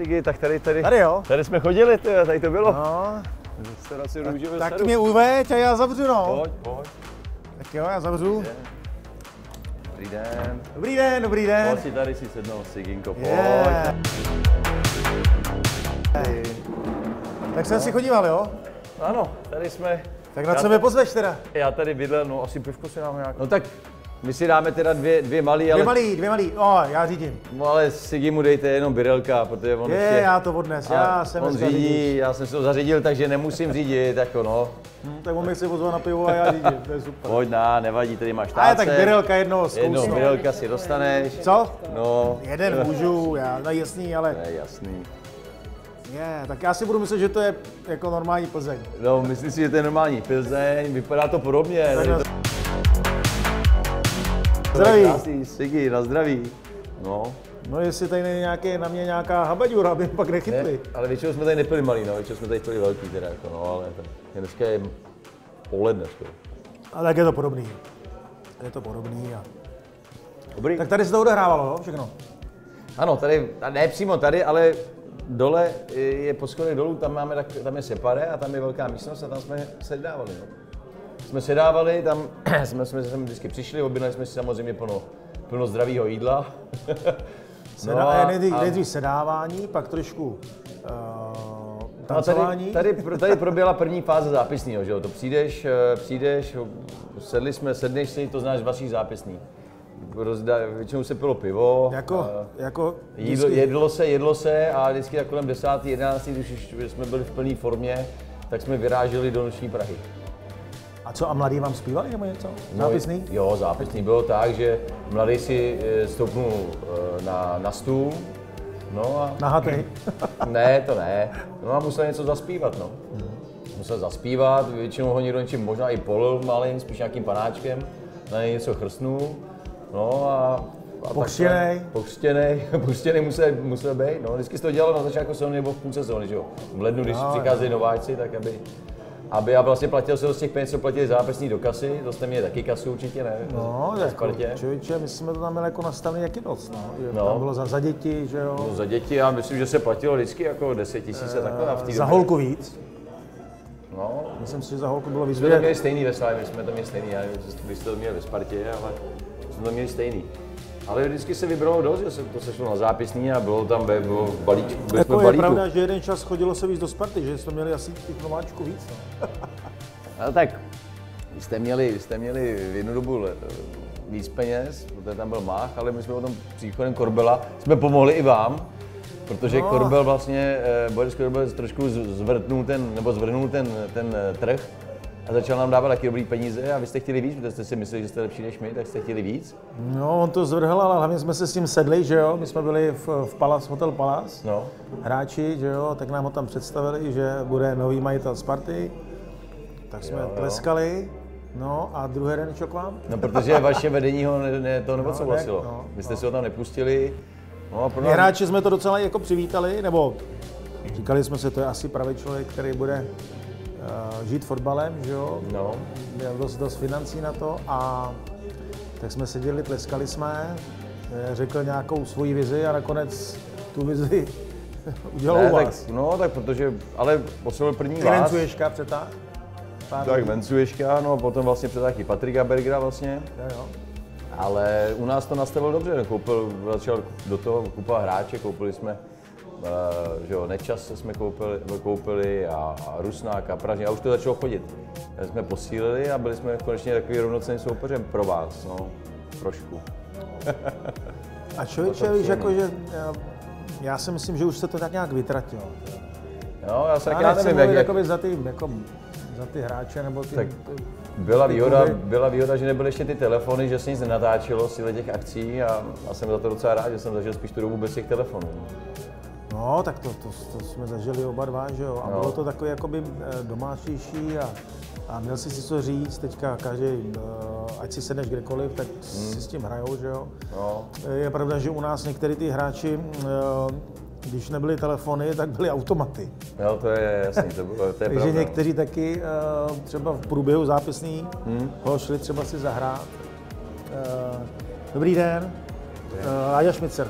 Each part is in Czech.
Sigi, tak tady, tady, Tady jo. tady jsme chodili, tyjo, tady to bylo. No, Restauraci Růžového tak sadu. mě uveď a já zavřu, no. Pojď, pojď. Tak jo, já zavřu. Dobrý den. Dobrý den, dobrý den. Pojď si tady si sednout, Siginko, pojď. Yeah. Tak jsem si chodíval, jo? Ano, tady jsme. Tak na Já- co mě pozveš teda? Já tady bydlel, no asi pivko si dáme nějak. No tak my si dáme teda dvě, dvě malý, ale, Dvě malý, dvě malý. O, já řídím. no, ale Sigi mu dejte jenom birelka, protože on Je, ještě... já to odnes, já jsem on řídí, já jsem si to zařídil, takže nemusím řídit, jako no. Hm, tak on mi chce pozvat na pivo a já řídím, to je super. Pojď na, nevadí, tady máš A je táce. tak birelka jednoho Jednou zkousnu. birelka si dostaneš. Co? No. Jeden můžu, já, no jasný, ale To je jasný. je, tak já si budu myslet, že to je jako normální Plzeň. No, myslím si, že to je normální Pilzeň, vypadá to podobně. Tak Zdraví. krásný, Sigi, na zdraví. No. No jestli tady není nějaké, na mě nějaká habaďura, aby pak Ne, nechytli. ale většinou jsme tady nepili malý, no, většinou jsme tady pili velký teda, jako, no, ale tak, dneska je poledne skoro. A tak je to podobný. Je to podobný. A... Dobrý. Tak tady se to odehrávalo, jo, všechno. Ano, tady, ne přímo tady, ale dole je po schodech dolů, tam, máme, tak, tam je separé a tam je velká místnost a tam jsme sedávali. No. Jsme sedávali, tam jsme, jsme sem vždycky přišli, objednali jsme si samozřejmě plno, plno zdravého jídla. No nejdřív, nejdřív sedávání, pak trošku uh, No a tancování. tady, tady, tady proběhla první fáze zápisního, že jo? To přijdeš, eh, přijdeš, sedli jsme, sedneš si, to znáš z vašich zápisní. Rozda, většinou se pilo pivo. jako, jako Jídlo, jedlo se, jedlo se a vždycky tak kolem 10. 11. když už jsme byli v plné formě, tak jsme vyráželi do noční Prahy. A co, a mladí vám zpívali nebo něco? No, Zápisný? Jo, zápisný bylo tak, že mladý si eh, stoupnul eh, na, na stůl, no a Nahatej. ne, to ne, no a musel něco zaspívat, no. Musel zaspívat, většinou ho někdo něčím možná i polil malým, spíš nějakým panáčkem, na něj něco chrstnul, no a... a Pokřtěnej. Pokřtěnej, pokřtěnej musel, musel být, no, vždycky se to dělalo na začátku sezóny nebo v půlce sezóny, že jo. V lednu, když No, přicházeli nováčci, tak aby, aby já vlastně platil se z těch peněz, co platili zápisní do kasy, to jste měli taky kasu určitě, ne? No, Na jako, člověče, my jsme to tam měli jako nastavený jaký noc, no. Že No. Tam bylo za, za děti, že jo. No, za děti, já myslím, že se platilo vždycky jako 10 tisíc a takhle a v za době- holku víc. No, Myslím si, že za holku bylo víc. My jsme to měli stejný ve Slávě, my jsme to měli stejný, já nevím, jestli jste to měli ve Spartě, ale jsme to měli stejný. Ale vždycky se vybralo dost, že se to sešlo na zápisní a bylo tam ve, bylo v balíčku, byli jsme Jako v je balíku. pravda, že jeden čas chodilo se víc do Sparty, že jsme měli asi těch nováčků víc. No. No tak, vy jste měli, vy jste měli v jednu dobu víc peněz, protože tam byl Mách, ale my jsme potom příchodem Korbela jsme pomohli i vám, protože No. Korbel vlastně, eh, Boris Korbel trošku zvrtnul ten, nebo zvrhnul ten, ten eh, trh a začal nám dávat taky dobrý peníze a vy jste chtěli víc, protože jste si mysleli, že jste lepší než my, tak jste chtěli víc. no, on to zvrhl, ale hlavně jsme se s tím sedli, že jo. My jsme byli v, v Palace, Hotel Palace. No. hráči, že jo, tak nám ho tam představili, že bude nový majitel Sparty. Tak jsme Jo, jo. tleskali. No a druhý den šel k vám? No, protože vaše vedení ho ne, ne, to neodsouhlasilo. ne, no, Vy jste si ho tam nepustili. No a pro nás, hráči jsme to docela jako přivítali, nebo říkali jsme si, to je asi pravý člověk, který bude uh, žít fotbalem, že jo. no, Měl dost, dost financí na to a tak jsme seděli, tleskali jsme, eh, řekl nějakou svoji vizi a nakonec tu vizi udělal ne, u tak, vás. no, tak protože, ale poslal první vás. Financuješka přetáh? Pár Tak. Vencuješka, no potom vlastně přetáhl i Patrika Bergera vlastně. Jo, jo. Ale u nás to nastavilo dobře, koupil, začal do toho kupovat hráče, koupili jsme že jo, Nečas jsme koupili, koupili a, a Rusnák a Pražně a už to začalo chodit. Jsme posílili a byli jsme konečně takový rovnocenný soupeřem pro vás, no, trošku. A člověče, víš, jako, že já, já si myslím, že už se to tak nějak vytratilo. No, já se Já taky nevím, jak, jak, jakoby za, ty, jako, za ty hráče nebo ty... Tak byla ty výhoda, kluby. byla výhoda, že nebyly ještě ty telefony, že se nic nenatáčelo z těch akcí a, a jsem za to docela rád, že jsem zažil spíš tu dobu bez těch telefonů. No, tak to, to, to jsme zažili oba dva, že jo. A No. bylo to takové jakoby eh, domátější a, a měl jsi si co říct. Teďka každý, eh, ať si sedneš kdekoliv, tak si s tím hrajou, že jo. No, Je pravda, že u nás některý ty hráči, eh, když nebyly telefony, tak byly automaty. jo, to je jasný, to, bylo, to je Takže pravda. někteří taky třeba v průběhu zápisný Hmm. ho šli třeba si zahrát. Dobrý den, Eh, Láďa Šmicer.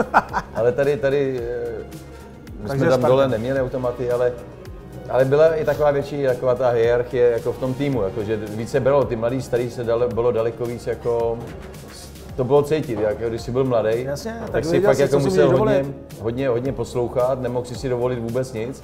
Ale tady, tady, eh, My jsme tam dole neměli automaty, ale ale byla i taková větší taková ta hierarchie jako v tom týmu, jako že více bylo, ty mladí starý se dalo, bylo daleko víc jako to bylo cítit, jako když jsi byl mladý, Jasně, tak, tak si pak si, jako musel hodně, hodně, hodně poslouchat, nemohl si si dovolit vůbec nic.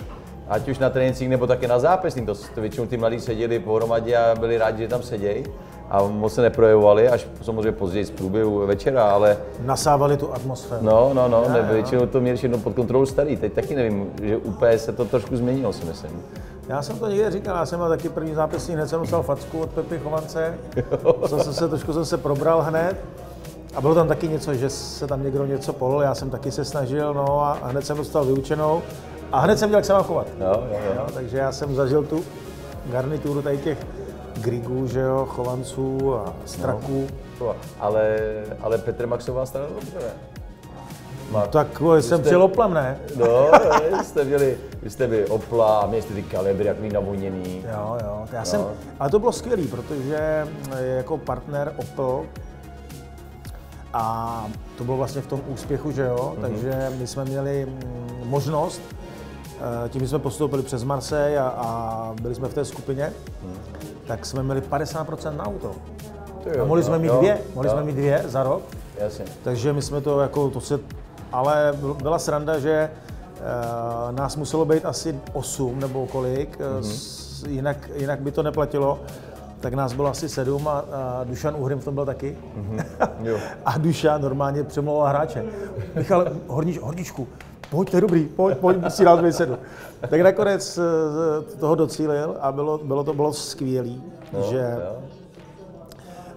Ať už na trénincích nebo také na zápasních, to, to většinou ty mladí seděli pohromadě a byli rádi, že tam sedějí a moc se neprojevovali, až samozřejmě později z průběhu večera, ale Nasávali tu atmosféru. no, no, no, ne, většinou to měli všechno pod kontrolou starý, teď taky nevím, že úplně se to trošku změnilo, si myslím. Já jsem to někde říkal, já jsem měl taky první zápisní, hned jsem dostal facku od Pepy Chovance. Zase se, trošku jsem se probral hned. A bylo tam taky něco, že se tam někdo něco polil, já jsem taky se snažil, no a hned jsem dostal vyučenou. A hned jsem měl, jak se mám chovat. Jo, jo, jo. Jo, takže já jsem zažil tu garnituru tady těch grigů, že jo, chovanců a straků. No. Ale, ale Petr Maxová strana dobře, ne? Má, Tak jsem jste- přijel oplem, ne? No, vy jste měli, vy jste byli Opla a měli jste ty kalibry, jak navoněný. Jo, jo. Já jsem, No. ale to bylo skvělé, protože eh, jako partner Opel a to bylo vlastně v tom úspěchu, že jo, Mhm. takže my jsme měli mm, možnost, eh, tím, že jsme postoupili přes Marseille a, a byli jsme v té skupině, tak jsme měli 50% na auto. Jo, A mohli jsme mít jo, dvě, mohli jo, jsme mít dvě za rok, Jasně. takže my jsme to jako, to se, ale byl- byla sranda, že uh, nás muselo být asi 8 nebo kolik, mm-hmm. s, jinak, jinak by to neplatilo. Tak nás bylo asi sedm a, a Dušan Uhrim v tom byl taky. Mm-hmm. Jo. a Dušan normálně přemlouval hráče. Michal, hornič, horničku, pojď, to je dobrý, pojď, pojď, si dát mi sedm. Tak nakonec eh, toho docílil a bylo, bylo to bylo skvělý, No, že jo.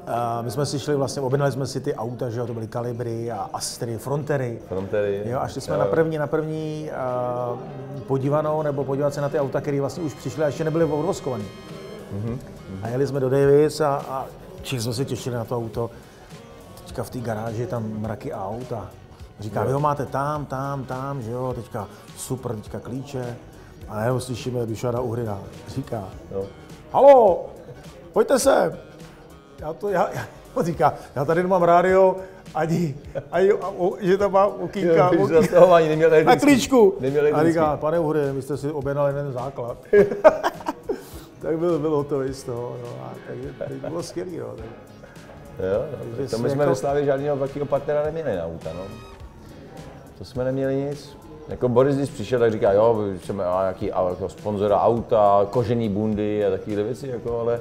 a my jsme si šli vlastně, objednali jsme si ty auta, že jo, to byly Kalibry a Astry, Frontery. Frontery. Jo, a šli jsme Jo. na první, na první uh, podívanou, nebo podívat se na ty auta, které vlastně už přišly a ještě nebyly odvoskované. Mhm, A jeli jsme do Davis a, a jsme se těšili na to auto. Teďka v té garáži tam mraky aut a říká, vy ho máte tam, tam, tam, že jo, teďka super, teďka klíče. A najednou slyšíme Dušana Uhrina, říká, Jo. halo, pojďte sem. Já to, já, já, on říká, já tady nemám rádio, ani, ani a, o, že tam má okýnka, Jo, neměl na klíčku. Neměl A říká, pane Uhry, vy jste si objednal jeden základ. tak byl, bylo to i z toho, no, a takže to bylo skvělý, jo. Tak. Jo, no, to my jsme jako- ve Slávě žádného takového partnera neměli na auta, no. To jsme neměli nic. Jako Boris, když přišel, tak říká, jo, chceme nějaký jako sponzora auta, kožený bundy a takové věci, jako, ale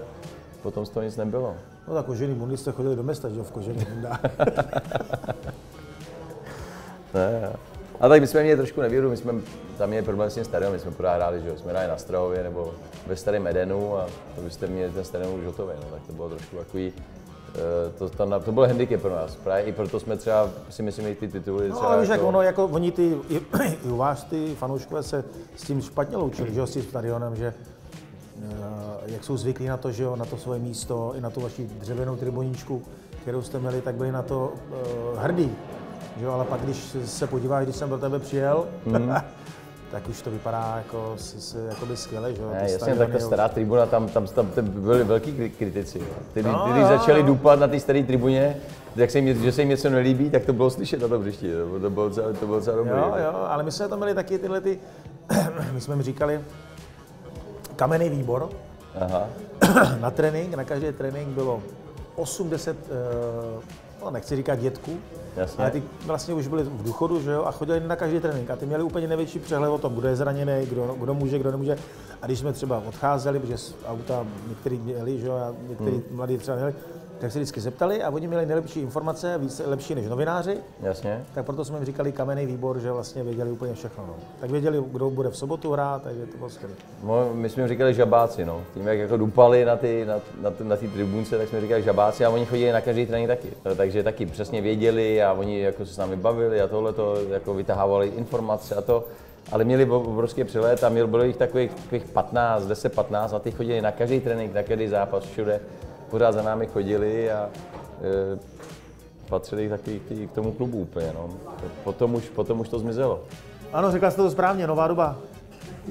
potom z toho nic nebylo. No tak kožený bundy jste chodili do města, že jo, v kožených bundách. Ne, a tak my jsme měli trošku nevěru, my jsme tam měli problém s tím stadionem, my jsme pořád hráli, že jo, jsme hráli na Strahově nebo ve starém Edenu a to byste měli ten stadion už hotový, no, tak to bylo trošku takový, to, tam, to byl handicap pro nás, právě i proto jsme třeba si myslím, že ty tituly No ale víš, jak jako- ono, jako oni ty, i, i u vás ty fanouškové se s tím špatně loučili, že jo, s tím stadionem, že eh, jak jsou zvyklí na to, že jo, na to svoje místo, i na tu vaši dřevěnou tribuníčku, kterou jste měli, tak byli na to uh, hrdí. Že jo, ale pak, když se podíváš, když jsem do tebe přijel, Mhm. tak už to vypadá jako, si, si, jakoby skvěle, že jo. Ne, jasně, tak ta už- stará tribuna, tam, tam, tam, tam byli velký kri- kritici. Ty, No, když začali dupat na té staré tribuně, jak se jim, že se jim něco nelíbí, tak to bylo slyšet na tom hřišti. To, bylo- to bylo docela, to bylo docela dobrý. Jo, jo, ale my jsme tam měli taky tyhle ty, my jsme jim říkali, kamenný výbor, Aha. na trénink, na každý trénink bylo 80, eh, no nechci říkat dětků, Jasně. ale ty vlastně už byli v důchodu, že jo, a chodili na každý trénink a ty měli úplně největší přehled o tom, kdo je zraněný, kdo, kdo může, kdo nemůže. A když jsme třeba odcházeli, protože z auta některý měli, že jo, a některý Hmm. mladí třeba měli, tak se vždycky zeptali a oni měli nejlepší informace, víc lepší než novináři, Jasně. tak proto jsme jim říkali kamenný výbor, že vlastně věděli úplně všechno. No. Tak věděli, kdo bude v sobotu hrát, takže to bylo skvělé. No, my jsme jim říkali žabáci, no. Tím, jak jako dupali na ty, na, na, na ty tribunce, tak jsme říkali žabáci a oni chodili na každý trénink taky. No, takže taky přesně věděli a oni jako se s námi bavili a tohle to jako vytahávali informace a to. Ale měli ob- obrovský přelet a měl, bylo jich takových, takových 15, 10, 15 a ty chodili na každý trénink, na každý zápas, všude. Pořád za námi chodili a e, patřili taky k, k tomu klubu úplně. No. Potom, už, potom už to zmizelo. Ano, řekla jste to správně, nová doba.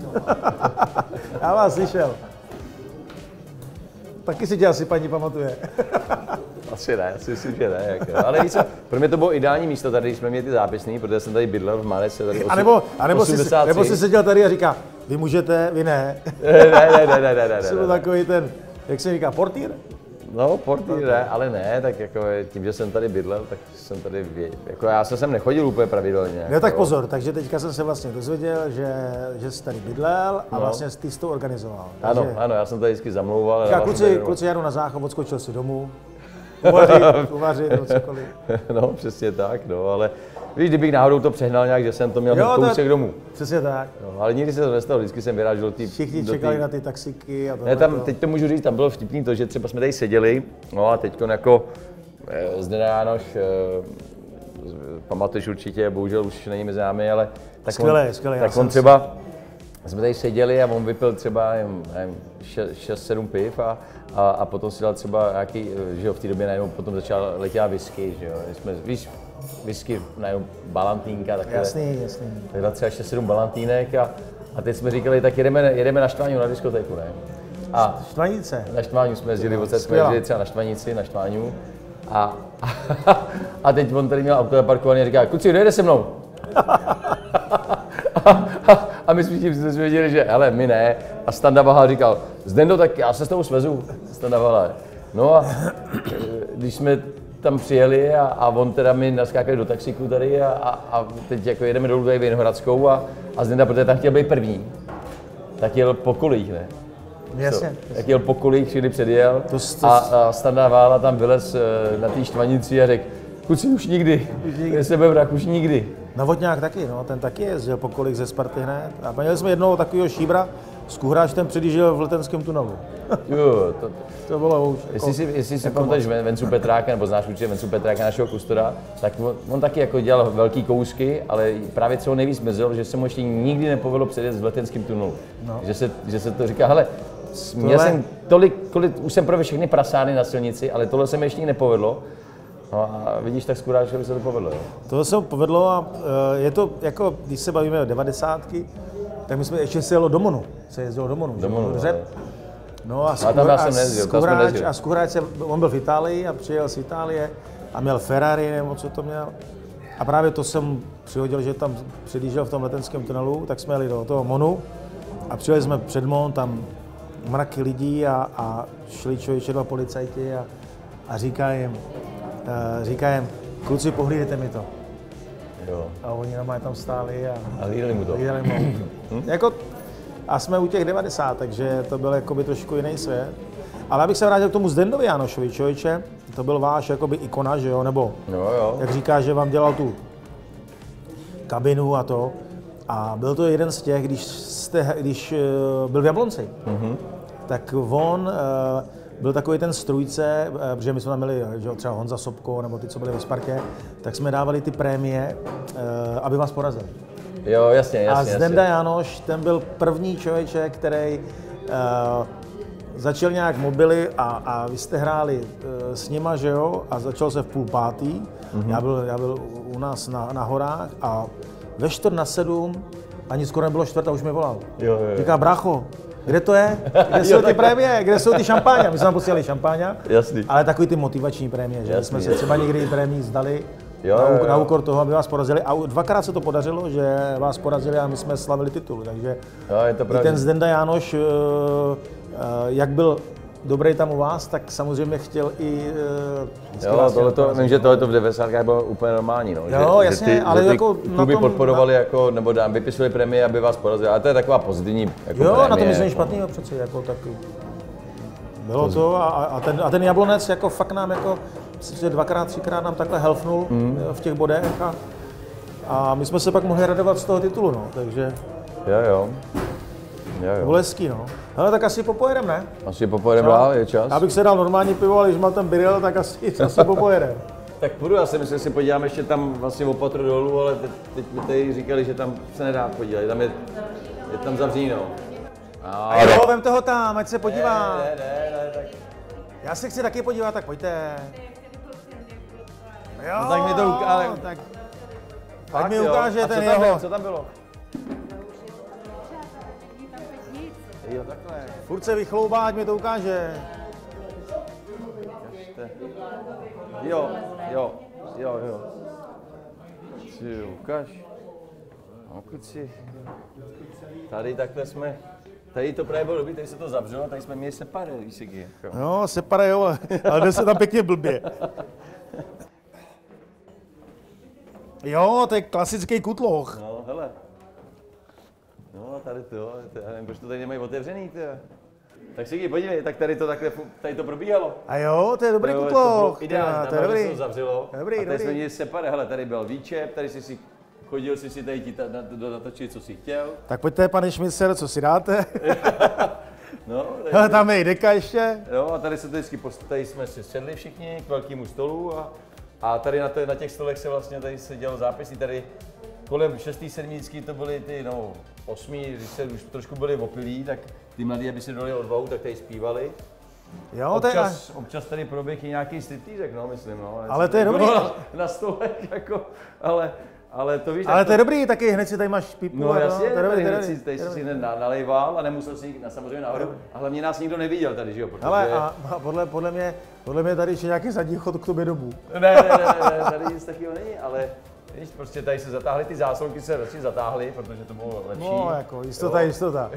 Já vás slyšel. Taky si tě asi paní pamatuje. Asi ne, asi myslím, že ne. Jako. Ale víš co, pro mě to bylo ideální místo tady, když jsme měli ty zápisní, protože jsem tady bydlel v Marece. Tady A nebo, a nebo, si, 83. nebo si seděl tady a říká, vy můžete, vy ne. Ne, ne, ne, ne, ne, ne, ne, Jsem byl ne. takový ten, jak se říká, portýr? No, portýr ne, ale ne, tak jako tím, že jsem tady bydlel, tak jsem tady, vě... jako já jsem sem nechodil úplně pravidelně. No tak jako. pozor, takže teďka jsem se vlastně dozvěděl, že, že jsi tady bydlel a No. vlastně ty jsi to organizoval. Ano, Takže, ano, já jsem tady vždycky zamlouval. Jsem kluci, kluci jadu na záchod, odskočil si domů, uvařit, uvařit, nebo cokoliv. No, přesně tak, no, ale víš, kdybych náhodou to přehnal nějak, že jsem to měl Jo, hned to- kousek domů. Přesně tak. No, ale nikdy se to nestalo, vždycky jsem vyrážel do té... Všichni do čekali té- na ty taxiky a to. Ne, tam, teď to můžu říct, tam bylo vtipný to, že třeba jsme tady seděli, no a teď jako eh, Zdena Jánoš, eh, pamatuješ určitě, bohužel už není mezi námi, ale tak Skvělé, on, skvělé, tak on třeba, jsme tady seděli a on vypil třeba 6-7 piv a, a, a, potom si dal třeba nějaký, že jo, v té době najednou potom začal letět whisky, že jo, jsme, víš, whisky, najednou balantínka, takové. Jasný, jasný. Tak dal třeba 6-7 balantínek a, a teď jsme říkali, tak jedeme, jedeme na Štváňu na diskotéku, ne? A Štvanice. na Štváňu jsme jezdili, odsaď jsme jezdili třeba na Štvanici, na Štváňu. A, a teď on tady měl auto zaparkované a říká, kluci, dojede se mnou. a my jsme tím jsme věděli, že hele, my ne. A Standa Vahal říkal, Zdendo, tak já se s tou svezu. Standa Vahal. No a eh, když jsme tam přijeli a, a on teda mi naskákali do taxíku tady a, a, a teď jako jedeme dolů tady Vinohradskou a, a Zdenda, protože tam chtěl být první, tak jel po kolích, ne? Jasně. Jak jel po kolích, všechny předjel To to a, a Standa Vála tam vylez eh, na té štvanici a řekl, kluci už nikdy, už nikdy. sebevrak, už nikdy. Novotňák taky, no, ten taky jezdil po kolik ze Sparty hned. A měli jsme jednoho takového šíbra, Skuhráč ten předjížděl v letenském tunelu. Jo, to, To bylo už. jestli si, jestli si jako pamatuješ Ven- Vencu Petráka, nebo znáš určitě Vencu Petráka, našeho kustoda, tak on, on, taky jako dělal velký kousky, ale právě co ho nejvíc mrzelo, že se mu ještě nikdy nepovedlo předjet v letenském tunelu. No. Že, se, že se to říká, hele, měl Tohle- jsem tolik, kolik, už jsem provedl všechny prasány na silnici, ale tohle se mi ještě nepovedlo. No a vidíš, tak skoro, že by se to povedlo. Jo. To se povedlo a eh, je to jako, když se bavíme o devadesátky, tak my jsme ještě se jelo do Monu. Se jezdilo do Monu. Do Monu. No a, tam já jsem nejezdil, tam jsme Skuhráč, nejezdili. a Skuhráč se, on byl v Itálii a přijel z Itálie a měl Ferrari nebo co to měl. A právě to jsem přihodil, že tam předjížděl v tom letenském tunelu, tak jsme jeli do toho Monu a přijeli jsme před Mon, tam mraky lidí a, a šli člověče dva policajti a, a říká jim, říká jim, kluci, pohlídejte mi to. Jo. A oni normálně tam stáli a A lídali mu to. hlídali mu auto. jako, a jsme u těch 90, takže to byl jakoby trošku jiný svět. Ale abych se vrátil k tomu Zdendovi Janošovi, člověče, to byl váš jakoby ikona, že jo, nebo Jo, jo. jak říká, že vám dělal tu kabinu a to. A byl to jeden z těch, když, jste, když eh, byl v Jablonci, mm-hmm. tak on eh, byl takový ten strujce, eh, protože my jsme tam měli že třeba Honza Sobko nebo ty, co byli ve Spartě, tak jsme dávali ty prémie, eh, aby vás porazili. Jo, jasně, A jasně. Zdenda jasně. Janoš, ten byl první člověk, který uh, začal nějak mobily a, a vy jste hráli uh, s nima, že jo, a začal se v půl pátý. Mm-hmm. Já, byl, já byl u- nás na, na horách a ve čtvrt na sedm, ani skoro nebylo čtvrt a už mi volal. Jo, jo, jo. Říká, brácho, kde to je? Kde jsou ty prémie? Kde jsou ty šampáně? My jsme tam posílali šampáně, Jasný. ale takový ty motivační prémie, že Jasný, jsme se třeba někdy prémí zdali Jo, na, jo, na úkor toho, aby vás porazili. A dvakrát se to podařilo, že vás porazili a my jsme slavili titul. Takže Jo, je to i ten Zdenda Jánoš, eh, eh, jak byl dobrý tam u vás, tak samozřejmě chtěl i vždycky Jo, vás tohle to, porazit. vím, že tohle to v 90. bylo úplně normální, no. Jo, že, jasně, že ty, ale že ty jako na kluby tom- podporovali jako, nebo dám, vypisovali prémie, aby vás porazili, ale to je taková pozitivní jako Jo, prémie, na tom nic není jako. špatného přece, jako tak bylo to a, a, ten, a ten Jablonec jako fakt nám jako že dvakrát, třikrát nám takhle helfnul Hmm. v těch bodech a, a my jsme se pak mohli radovat z toho titulu, no, takže Jo, jo. Jo, jo. bylo hezký, no. Hele, tak asi popojedem, ne? Asi popojedeme dál, je čas. Já bych se dal normální pivo, ale když mal ten biril, tak asi, asi popojedem. Tak půjdu, já si myslím, že si podívám ještě tam vlastně o patro dolů, ale teď, teď mi tady říkali, že tam se nedá podívat, tam je, je tam zavříno. A Jo, vem toho tam, ať se podívá. Ne, ne, ne, tak, Já se chci taky podívat, tak pojďte. Jo, No tak mi to ukáže. Tak, tak mi ukáže A ten co tam jeho. Co tam bylo? Furt se vychloubá, ať mi to ukáže. Jo, jo, jo, jo. Ty, ukaž. No, kluci. Tady takhle jsme, tady to právě bylo dobrý, tady se to zavřelo, tady jsme měli separé, je. jako. No, separa jo, ale- ale jde se tam pěkně blbě. Jo, to je klasický kutloch. No, hele. No, tady to, to, já nevím, proč to tady nemají otevřený, ty. Tak si podívej, tak tady to takhle, tady to probíhalo. A jo, to je dobrý to bylo kutloch. Ideální, to je dobrý. se to zavřelo. Dobrý, a tady dobrý. jsme měli separé, hele, tady byl výčep, tady jsi si chodil si si tady do natočit, co jsi chtěl. Tak pojďte, pane Šmicer, co si dáte? No, tady, Hele, tam je i deka ještě. jo, a tady se to vždycky, post- tady jsme si sedli všichni k velkému stolu a, a tady na, te, na těch stolech se vlastně tady se dělal zápisy, tady kolem 6. 7. vždycky to byly ty, no, 8. když se už trošku byli opilí, tak ty mladí, aby si dali odvahu, tak tady zpívali. Jo, to je, Občas, občas tady proběh i nějaký striptýzek, no, myslím, no. Ale to je dobrý. Na, na stole, jako, ale, ale to víš, ale tak to je dobrý, taky hned si tady máš pípu. No a to, jasně, to to je tady, dobrý. si, tady to si na- nalejval a nemusel si na, samozřejmě nahoru. A hlavně nás nikdo neviděl tady, že jo? Protože... Hele, a, a podle, podle, mě, podle mě tady ještě nějaký zadní chod k tobě domů. Ne, ne, ne, ne, ne, tady nic takového není, ale víš, prostě tady se zatáhly ty zásilky, se vlastně zatáhly, protože to bylo lepší. No, jako jistota, Jo. jistota.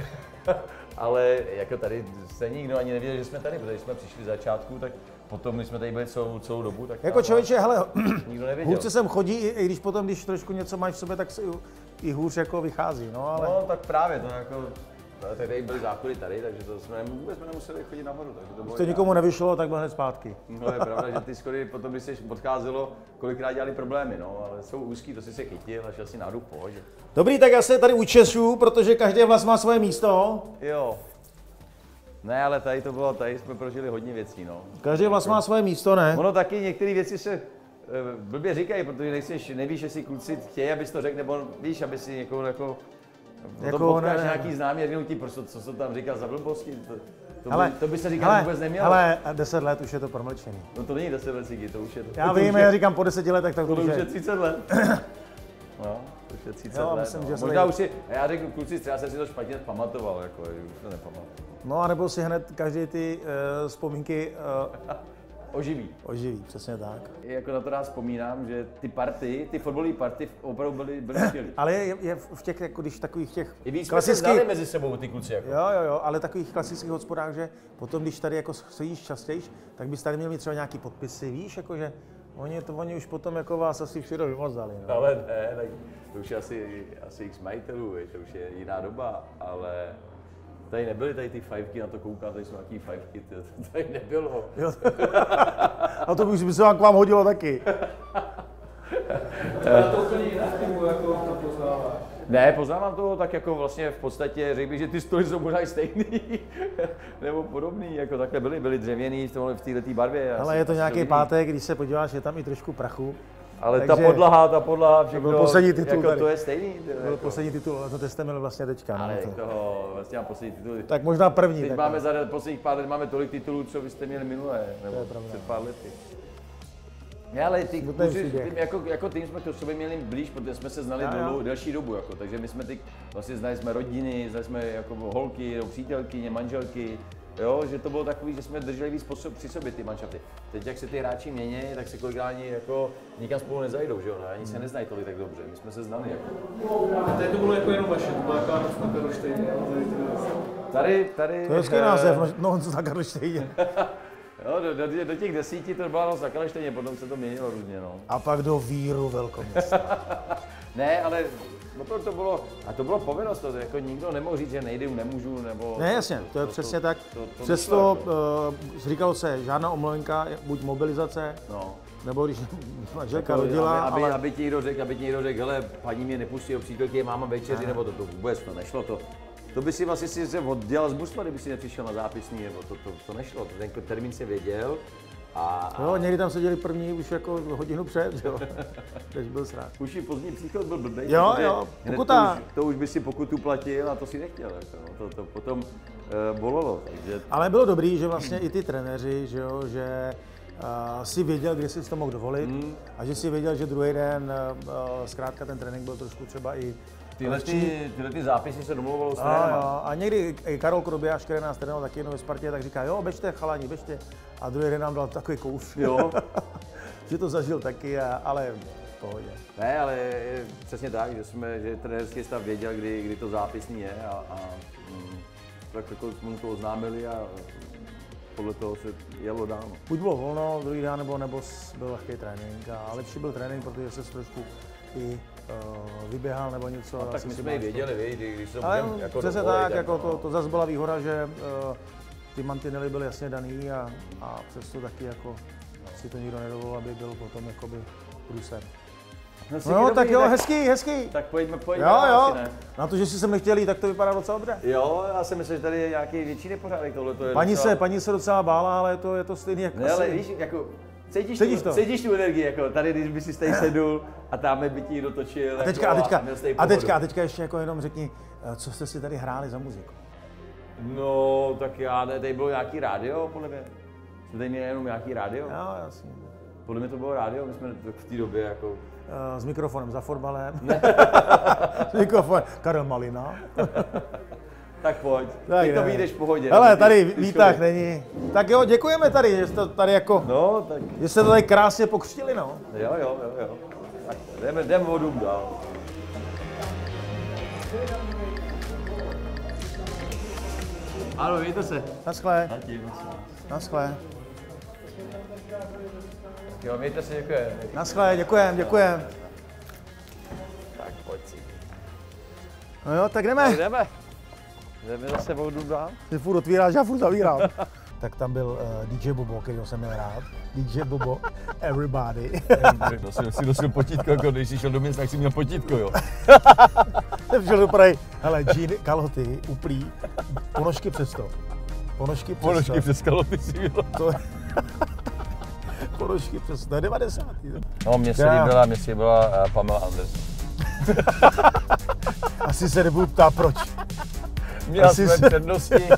Ale jako tady se nikdo ani nevěděl, že jsme tady, protože jsme přišli z začátku, tak potom, když jsme tady byli celou, celou dobu, tak Jako člověče, hele, nikdo nevěděl. hůř se sem chodí, i, i když potom, když trošku něco máš v sobě, tak se i- i hůř jako vychází, no ale... No, tak právě, to jako, tady byly záchody tady, takže to jsme vůbec jsme nemuseli chodit nahoru, takže to bylo Když to nikomu nevyšlo, tak byl hned zpátky. No je pravda, že ty schody potom, když jsi odcházelo, kolikrát dělali problémy, no, ale jsou úzký, to si se chytil a šel si nahoru v pohodě. Dobrý, tak já se tady učešu, protože každý vlas má svoje místo. Jo. Ne, ale tady to bylo, tady jsme prožili hodně věcí, no. Každý vlas má svoje místo, ne? Ono taky některé věci se eh, blbě říkají, protože nejseš, nevíš, jestli kluci chtějí, abys to řekl, nebo víš, aby si někoho jako, jako Jako to potkáš ne, nějaký známý a řeknou ti, proč to, co jsi tam říkal za blbosti, to, to, by, Hele, to by se říkat hele, vůbec nemělo. Ale 10 let už je to promlčený. No to není 10 let, Sigi, to už je to. Já to vím, já říkám po 10 letech, tak to, to už je je. 30 let. No, to už je 30 Jo, let. myslím, no. že se Možná už si, a já řeknu, kluci, třeba jsem si to špatně pamatoval, jako, už to nepamatuju. No a nebo si hned každý ty uh, vzpomínky uh, Oživí. oživí, přesně tak. I Jako na to rád vzpomínám, že ty party, ty fotbalové party opravdu byly, byly. Ale je, je v těch, jako když takových těch I víc jsme klasických, mezi sebou, ty kluci. Jako. jo, jo, jo, ale takových klasických hospodách, že potom, když tady jako sedíš častěji, tak bys tady měl mít třeba nějaký podpisy, víš, jakože oni, to, oni už potom jako vás asi všude vymazali. No. Ale ne, tak to už je asi, asi x majitelů, to už je jiná doba, ale tady nebyly tady ty fajfky, na to koukám, tady jsou nějaký fajfky, to, tady nebylo. Jo. A to už by se vám k vám hodilo taky. to úplně jinak, jako to poznáváš? Ne, poznávám to tak jako vlastně v podstatě, řekl bych, že ty stoly jsou možná i stejný, nebo podobný, jako takhle byly, byly dřevěný v tomhle- v této barvě. Ale je to nějaký pátek, když se podíváš, je tam i trošku prachu. Ale ta takže- podlaha, ta podlaha, všechno, byl poslední titul jako tady. to je stejný. To, Byl jako, poslední titul, ale to ty jste měli vlastně teďka. ale No, to. toho, vlastně mám poslední titul. Tak možná první. Teď Tak máme za posledních pár let máme tolik titulů, co vy jste měli minulé, nebo je pravda. před pár lety. Ne, ale ty kluci, ty, jako, jako tým jsme k sobě měli blíž, protože jsme se znali Jo, jo. dlouho, delší dobu, jako, takže my jsme ty, vlastně znali jsme rodiny, znali jsme jako holky, přítelkyně, manželky, jo, že to bylo takový, že jsme drželi víc při sobě ty manšafty. Teď, jak se ty hráči mění, tak se kolikrát ani jako nikam spolu nezajdou, že jo, ne? ani se neznají tolik tak dobře, my jsme se znali. Jako. A tady to bylo jako jenom vaše, to byla noc na Karlštejně, ale tady. Tady, tady, To je hezký název, no, no na Karlštejně. Jo, do, do, do, těch desíti to byla noc na Kaleštěně, potom se to měnilo různě, no. A pak do víru velkoměsta. Ne, ale no to, to bylo, a to bylo povinnost, to jako nikdo nemohl říct, že nejdu, nemůžu, nebo... Ne, jasně, to je přesně tak. to- to Přesto nešlo, uh, říkalo se, žádná omluvenka, buď mobilizace, No. nebo když manželka Jako, rodila, aby, ale aby ti někdo řekl, aby ti někdo řekl, hele, paní mě nepustí do přítelky, máma večeři, nebo to, to vůbec to nešlo. To, to by si vlastně si se oddělal z mužstva, kdyby si nepřišel na zápisní, nebo to, to, to nešlo. Ten termín si věděl a, a jo, někdy tam seděli první už jako hodinu před, jo. Teď byl srát. už i pozdní příchod byl blbý. Jo, jo, pokuta. To už, to už by si pokutu platil a to si nechtěl. Jako, no. to, to potom uh, bolelo, takže Ale bylo dobrý, že vlastně i ty trenéři, že, jo, že uh, si věděl, kde si to mohl dovolit Hmm. a že si věděl, že druhý den uh, zkrátka ten trénink byl trošku třeba i Tyhle, ty, tyhle ty zápisy se domluvalo s A, jo. a někdy i Karol Krobiáš, který nás trénoval taky jednou ve Spartě, tak říká, jo, běžte chalani, běžte. A druhý den nám dal takový kous, Jo, že to zažil taky, a, ale pohodě. ne, ale je přesně tak, že jsme, že trenérský stav věděl, kdy, kdy to zápisní je a, a mm, tak jako jsme mu to oznámili a podle toho se jelo dál. no. Buď bylo volno, druhý den nebo, nebo byl lehký trénink. A lepší byl trénink, protože se trošku i uh, vyběhal nebo něco. Tak asi my si jsme i máš to. věděli, vy, když, když to Ale budeme jako přesně dovolit, tak, jako no. to, to zase byla výhoda, že uh, ty mantinely byly jasně daný a, a přesto taky jako si to nikdo nedovolil, aby byl potom jakoby průser. No, No jo, tak jo, hezký, hezký. Tak pojďme, pojďme, Jo, jo. ne. Na to, že si sem nechtěl jít, tak to vypadá docela dobře. Jo, já si myslím, že tady je nějaký větší nepořádek tohle. To je Paní docela... se, paní se docela bála, ale to je to stejný jako Ne, ale asi- víš, jako, cítíš, Cítíš tu, to? cítíš tu energii, jako tady, když by si tady sedl a tam by ti dotočil. A teďka, jako, a teďka, jsi tady a teďka, a teďka ještě jako jenom řekni, eh, co jste si tady hráli za muziku. No, tak já tady bylo nějaký rádio, podle mě. Jsme tady měli jenom nějaký rádio. Jo, jasně. Podle mě to bylo rádio, my jsme v té době jako... Eh, S mikrofonem za fotbalem. S mikrofonem. Karel Malina. Tak pojď, Tak ty to vyjdeš v pohodě. Hele, ty- tady výtah není. Tak jo, děkujeme tady, že jste tady jako, No, tak že jste tady krásně pokřtili, no. jo, jo, jo, jo. Tak jdeme, jdeme vodům dál. Ano, mějte se. Naschle, naschle, Jo, mějte se, děkuji. naschle, děkujem, děkujem. Tak pojď si. No jo, tak jdeme. Jdeme. Jdeme zase vodům dál. Ty furt otvíráš, já furt zavírám. tak tam byl uh, DJ Bobo, kterýho jsem měl rád. DJ Bobo, everybody. Nosil, si nosil potítko, jako když jsi šel do města, tak jsi měl potítko, jo. Jsem šel do Prahy. Hele, džíny, kalhoty, uplí, ponožky přes to. Ponožky přes Ponožky to. přes kaloty si měl. to. ponožky přes to. To je 90. No, mně se Já. líbila, mně se líbila uh, Pamela Anderson. Asi se nebudu ptát proč. Měla Asi své se- přednosti.